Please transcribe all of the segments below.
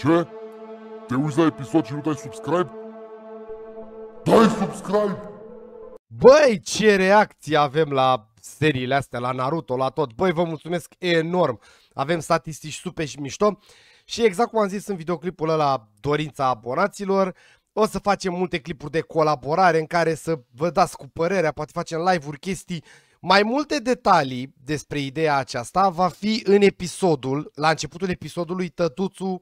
Ce? Te uiți la episod și nu dai subscribe? Dai subscribe! Băi, ce reacție avem la seriile astea, la Naruto, la tot. Băi, vă mulțumesc enorm. Avem statistici super și mișto. Și exact cum am zis în videoclipul ăla, dorința abonaților, o să facem multe clipuri de colaborare în care să vă dați cu părerea, poate facem live-uri, chestii. Mai multe detalii despre ideea aceasta va fi în episodul, la începutul episodului Tătuțu uh,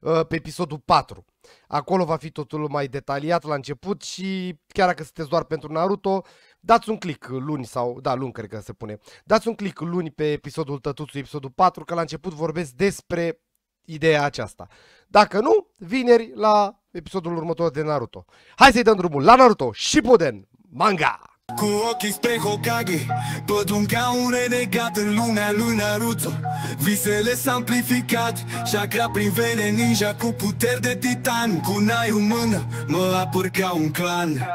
pe episodul 4. Acolo va fi totul mai detaliat la început și chiar dacă sunteți doar pentru Naruto, dați un click luni sau, da, luni cred că se pune. Dați un click luni pe episodul Tătuțu, episodul 4, că la început vorbesc despre ideea aceasta. Dacă nu, vineri la episodul următor de Naruto. Hai să-i dăm drumul la Naruto Shippuden Manga! Cu ochii spre Hokage Pădun ca un renegat în lumea lui Naruto. Visele s-a amplificat Chakra prin vene ninja cu puteri de titan. Cu nai în mână mă apăr ca un clan.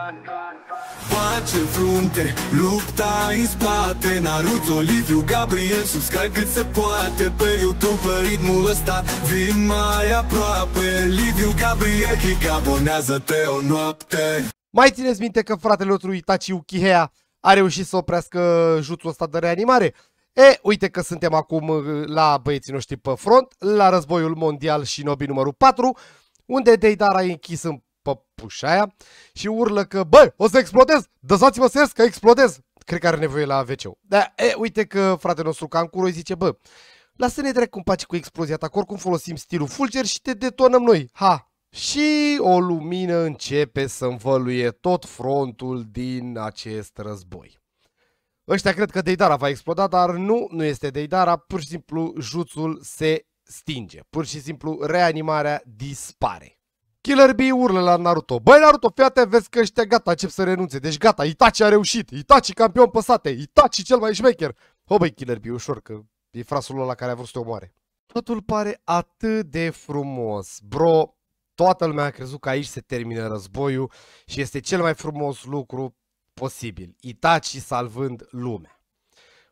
Pace în frunte, lupta în spate. Naruto, Liviu, Gabriel, subscribe cât se poate. Pe YouTube, pe ritmul ăsta, vin mai aproape. Liviu, Gabriel, Kik, abonează-te o noapte Mai țineți minte că fratele nostru Itachi Ukihea a reușit să oprească jutsul ăsta de reanimare? E, uite că suntem acum uh, la băieții noștri pe front, la războiul mondial și nobi numărul 4, unde Deidara e închis în păpușa aia și urlă că, bă, o să explodez, dăsați-mă să ies că explodez. Cred că are nevoie la wc Da, e, uite că fratele nostru Cancuro îi zice, bă, lasă-ne drept cum pace cu explozia ta, că oricum folosim stilul fulger și te detonăm noi. Ha! Și o lumină începe să învăluie tot frontul din acest război. Ăștia cred că Deidara va exploda, dar nu, nu este Deidara, pur și simplu juțul se stinge. Pur și simplu reanimarea dispare. Killer Bee urlă la Naruto. Băi Naruto, fii atent, vezi că ăștia gata, încep să renunțe. Deci gata, Itachi a reușit. Itachi campion păsate. Itachi cel mai șmecher. O băi Killer Bee, ușor, că e frasul ăla care a vrut să te omoare. Totul pare atât de frumos. Bro, toată lumea a crezut că aici se termină războiul și este cel mai frumos lucru posibil. Itachi salvând lumea.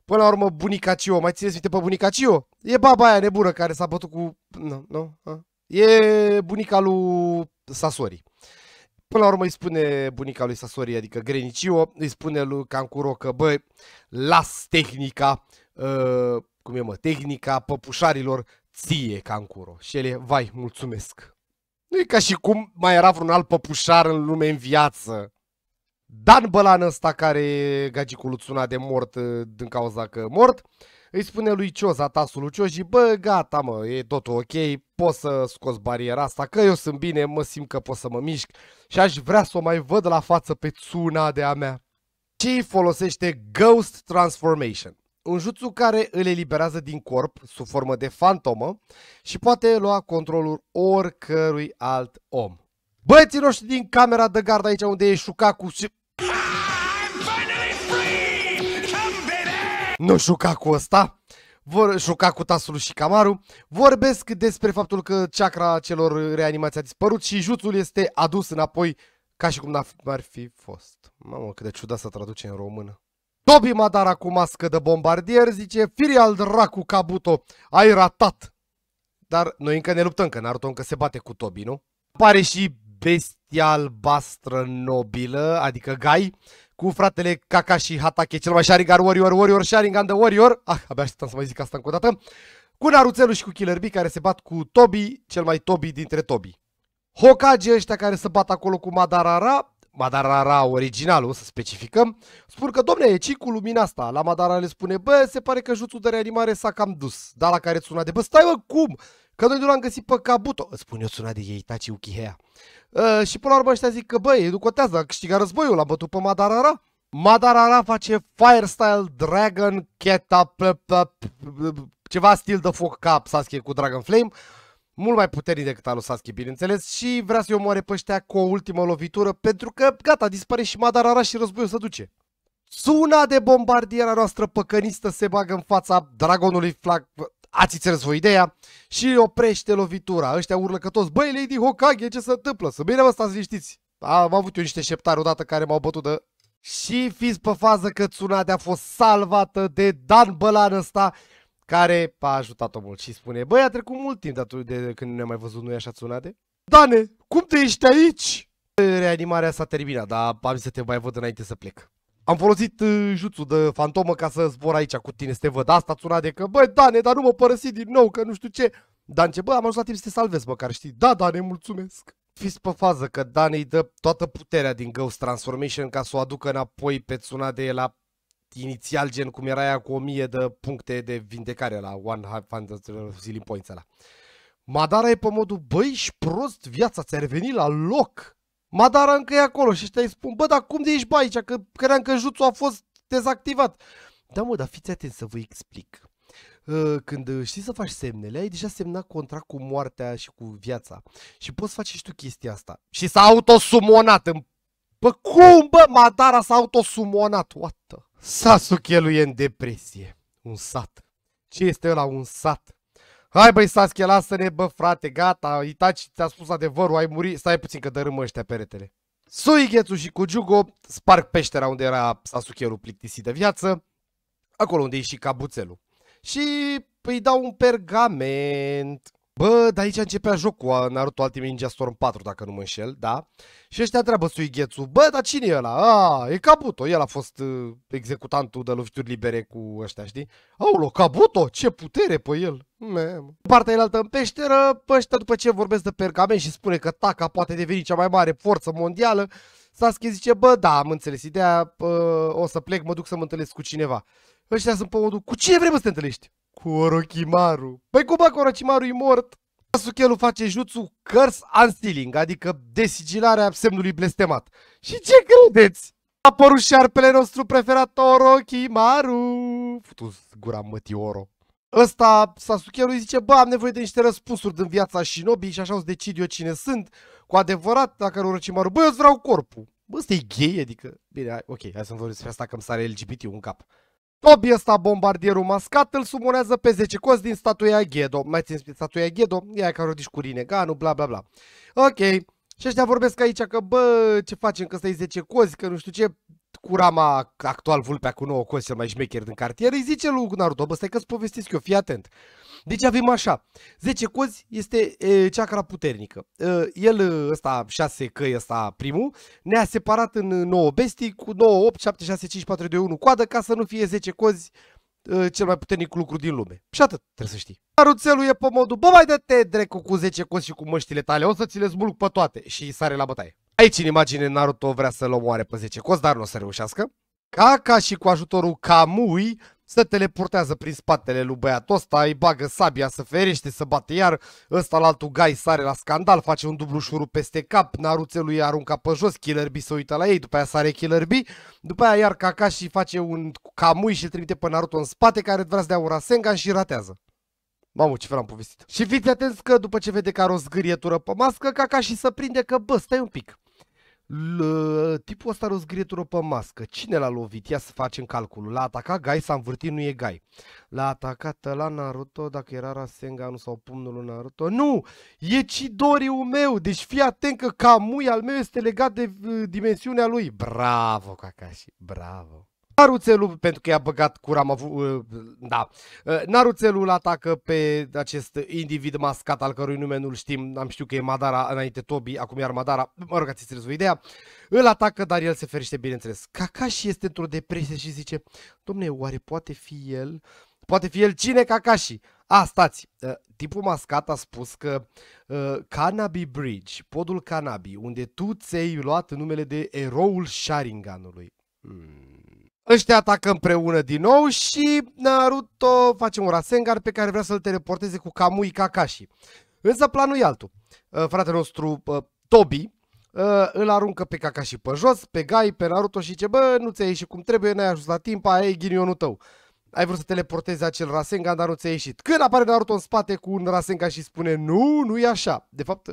Până la urmă, bunica Cio, mai țineți minte pe bunica Cio? E baba aia nebună care s-a bătut cu... Nu, nu, E bunica lui Sasori. Până la urmă îi spune bunica lui Sasori, adică Grenicio, îi spune lui Kankuro că, bă, las tehnica, uh, cum e mă, tehnica păpușarilor ție, Kankuro. Și el e, vai, mulțumesc. Nu e ca și cum mai era vreun alt păpușar în lume în viață. Dan Bălan ăsta care e gagicul Utsuna de mort din cauza că mort, îi spune lui Cioza, tasul lui Cioji, bă, gata mă, e totul ok, pot să scos bariera asta, că eu sunt bine, mă simt că pot să mă mișc și aș vrea să o mai văd la față pe Tsuna de a mea. Și folosește Ghost Transformation, un jutsu care îl eliberează din corp sub formă de fantomă și poate lua controlul oricărui alt om. Băieții noștri din camera de gard aici unde e Shukaku și... Nu Shukaku ăsta, vor juca cu Tasul și Camaru, vorbesc despre faptul că chakra celor reanimați a dispărut și juțul este adus înapoi ca și cum n-ar fi fost. Mamă, cât de ciudat să traduce în română. Tobi Madara cu mască de bombardier zice, firi al dracu Kabuto, ai ratat. Dar noi încă ne luptăm, că Naruto încă se bate cu Tobi, nu? Pare și bestia albastră nobilă, adică Gai, cu fratele Kakashi Hatake, cel mai Sharingan Warrior, Warrior Sharingan the Warrior. Ah, abia așteptam să mai zic asta încă o dată. Cu Naruțelu și cu Killer Bee care se bat cu Tobi, cel mai Tobi dintre Tobi. Hokage ăștia care se bat acolo cu Madarara, Madarara originalul, să specificăm, spun că, domne, e ci cu lumina asta. La Madara le spune, bă, se pare că juțul de reanimare s-a cam dus. Dar la care suna de, bă, stai mă, cum? Că noi nu l-am găsit pe Kabuto. Îți spune eu suna de ei, Itachi Ukihea. Uh, și până la urmă ăștia zic că, băi, educotează, a câștigat războiul, l-a bătut pe Madarara. Madarara face Firestyle Dragon Keta ceva stil de foc ca Sasuke cu Dragon Flame, mult mai puternic decât al lui Sasuke, bineînțeles, și vrea să-i omoare pe ăștia cu o ultimă lovitură, pentru că, gata, dispare și Madarara și războiul se duce. Suna de bombardiera noastră păcănistă se bagă în fața dragonului flag... Ați înțeles voi ideea? Și oprește lovitura. Ăștia urlă că toți, băi, Lady Hokage, ce se întâmplă? Să bine vă stați liniștiți. Am avut eu niște șeptari odată care m-au bătut de și fiți pe fază că Tsunade a fost salvată de Dan Bălan ăsta, care a ajutat-o mult și spune, băi, a trecut mult timp de, atunci de când nu ne-am mai văzut, nu-i așa, Tsunade? Dane, cum te ești aici? Reanimarea s-a terminat, dar am zis să te mai văd înainte să plec. Am folosit uh, juțul de fantomă ca să zbor aici cu tine, să te văd. Asta Tsunade că, băi, Dane, dar nu mă părăsi din nou, că nu știu ce. Dan ce, bă, am ajuns la timp să te salvez, măcar știi. Da, Dane, mulțumesc. Fiți pe fază că Dan îi dă toată puterea din Ghost Transformation ca să o aducă înapoi pe Tsunade la inițial, gen cum era ea cu 1000 de puncte de vindecare la One Healing Points ăla. Madara e pe modul, băi, și prost, viața ți-a revenit la loc. Madara încă e acolo și ăștia îi spun, bă, dar cum de ești, bă, aici, că credeam că juțul a fost dezactivat. Da, mă, dar fiți atenți să vă explic. Uh, când uh, știi să faci semnele, ai deja semnat contract cu moartea și cu viața. Și poți face și tu chestia asta. Și s-a autosumonat în... Bă, cum, bă, Madara s-a autosumonat? What the... Sasuke lui e în depresie. Un sat. Ce este ăla, un sat? Hai băi Sasuke, lasă-ne bă frate, gata, Itachi ți-a spus adevărul, ai murit, stai puțin că dărâmă ăștia peretele. Suigetsu și Kujugo sparg peștera unde era Sasuke-ul plictisit de viață, acolo unde e și cabuțelul. Și îi dau un pergament. Bă, de aici începea jocul Naruto Ultimate Ninja Storm 4, dacă nu mă înșel, da? Și ăștia întreabă Suigetsu, bă, dar cine e ăla? A, e Kabuto, el a fost uh, executantul de lovituri libere cu ăștia, știi? Aulo, Kabuto, ce putere pe el! Man. Partea elaltă în peșteră, ăștia după ce vorbesc de pergament și spune că Taka poate deveni cea mai mare forță mondială, Sasuke zice, bă, da, am înțeles ideea, uh, o să plec, mă duc să mă întâlnesc cu cineva. Ăștia sunt pe modul, cu cine vrei să te întâlnești? Cu Orochimaru. Păi cum bă, că Orochimaru e mort? Sasuke face jutsu Curse Unstealing, adică desigilarea semnului blestemat. Și ce credeți? A apărut șarpele nostru preferat Orochimaru. Futu gura mătii Oro. Ăsta, Sasuke îi zice, bă, am nevoie de niște răspunsuri din viața Shinobi și așa o să decid eu cine sunt. Cu adevărat, dacă Orochimaru, bă, eu îți vreau corpul. Bă, ăsta e gay, adică... Bine, ok, hai să-mi vorbesc despre asta că îmi sare LGBT în cap. Tobi ăsta, bombardierul mascat, îl sumonează pe 10 cozi din statuia Ghedo. Mai țin statuia Ghedo? E care o cu Rineganu, bla bla bla. Ok. Și ăștia vorbesc aici că, bă, ce facem că ăsta 10 cozi, că nu știu ce, Kurama, actual vulpea cu 9 cozi, cel mai șmecher din cartier, îi zice lui Naruto, bă, stai că-ți povestesc eu, fii atent. Deci avem așa, 10 cozi este e, ceacra puternică. E, el, ăsta, 6 căi, ăsta primul, ne-a separat în 9 bestii cu 9, 8, 7, 6, 5, 4, 2, 1 coadă ca să nu fie 10 cozi e, cel mai puternic lucru din lume. Și atât, trebuie să știi. Aruțelul e pe modul, bă, mai dă-te drecu cu 10 cozi și cu măștile tale, o să ți le smulg pe toate și sare la bătaie. Aici în imagine Naruto vrea să-l omoare pe 10 cozi, dar nu o să reușească. Caca și cu ajutorul Kamui se teleportează prin spatele lui băiatul ăsta, îi bagă sabia, să ferește, să bate iar, ăsta la altul gai sare la scandal, face un dublu șuru peste cap, naruțelul i arunca pe jos, Killer Bee se uită la ei, după aia sare Killer Bee, după aia iar Kakashi face un camui și îl trimite pe Naruto în spate, care vrea să dea un Rasengan și ratează. Mamă, ce am povestit. Și fiți atenți că după ce vede că are o zgârietură pe mască, Kakashi să prinde că, bă, stai un pic. L tipul ăsta are o zgrietură pe mască. Cine l-a lovit? Ia să facem calculul. L-a atacat Gai, s-a învârtit, nu e Gai. L-a atacat la Naruto, dacă era Rasengan sau pumnul lui Naruto. Nu! E Chidoriu meu! Deci fii atent că Kamui al meu este legat de uh, dimensiunea lui. Bravo, Kakashi! Bravo! Naruțelul, pentru că i-a băgat Kurama, uh, da, uh, Naruțelul atacă pe acest individ mascat al cărui nume nu-l știm, am știut că e Madara înainte Tobi, acum iar Madara, mă rog, ați înțeles o ideea, îl atacă, dar el se ferește, bineînțeles. Kakashi este într-o depresie și zice, domne, oare poate fi el? Poate fi el cine Kakashi? A, stați, uh, tipul mascat a spus că uh, Kanabi Bridge, podul Kanabi, unde tu ți-ai luat numele de eroul Sharinganului. Hmm. Ăștia atacă împreună din nou și Naruto face un Rasengan pe care vrea să-l teleporteze cu Kamui Kakashi. Însă planul e altul. Uh, fratele nostru uh, Tobi uh, îl aruncă pe Kakashi pe jos, pe Gai, pe Naruto și ce bă, nu ți-a ieșit cum trebuie, n-ai ajuns la timp, aia e ghinionul tău. Ai vrut să teleportezi acel Rasengan, dar nu ți-a ieșit. Când apare Naruto în spate cu un Rasengan și spune nu, nu e așa. De fapt,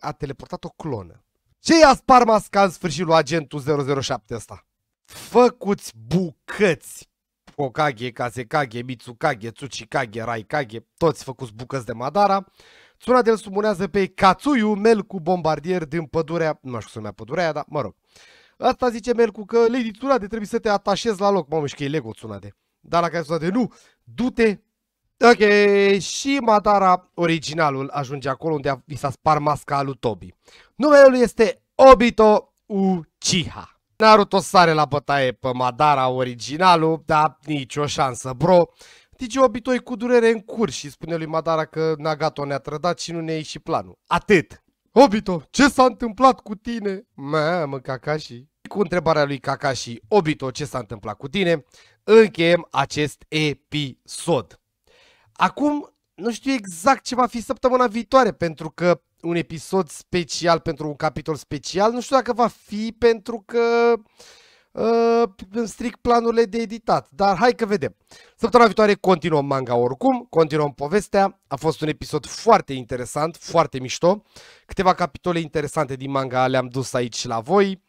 a teleportat o clonă. Ce i-a spart masca în sfârșit lui agentul 007 ăsta? Făcuți bucăți. Hokage, Kazekage, Mitsukage, Tsuchikage, Raikage, toți făcuți bucăți de Madara. Tsunade îl sumunează pe Katsuyu, Melku bombardier din pădurea, nu știu cum se numea pădurea aia, dar mă rog. Asta zice Melku că Lady Tsunade trebuie să te atașezi la loc. Mamă, și că e Lego Tsunade. Dar la care Tsunade, nu, du-te Ok, și Madara, originalul, ajunge acolo unde a, i s-a spart masca lui Tobi. Numele lui este Obito Uchiha. Naruto sare la bătaie pe Madara, originalul, dar nicio șansă, bro. Digi Obito e cu durere în curs și spune lui Madara că Nagato ne-a trădat și nu ne-a ieșit planul. Atât. Obito, ce s-a întâmplat cu tine? Mamă, Kakashi. Cu întrebarea lui Kakashi, Obito, ce s-a întâmplat cu tine? Încheiem acest episod. Acum, nu știu exact ce va fi săptămâna viitoare, pentru că un episod special pentru un capitol special, nu știu dacă va fi pentru că uh, îmi stric planurile de editat, dar hai că vedem. Săptămâna viitoare continuăm manga oricum, continuăm povestea, a fost un episod foarte interesant, foarte mișto, câteva capitole interesante din manga le-am dus aici la voi.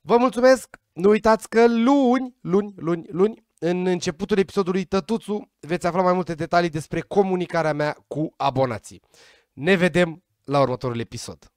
Vă mulțumesc, nu uitați că luni, luni, luni, luni, în începutul episodului Tătuțu veți afla mai multe detalii despre comunicarea mea cu abonații. Ne vedem la următorul episod.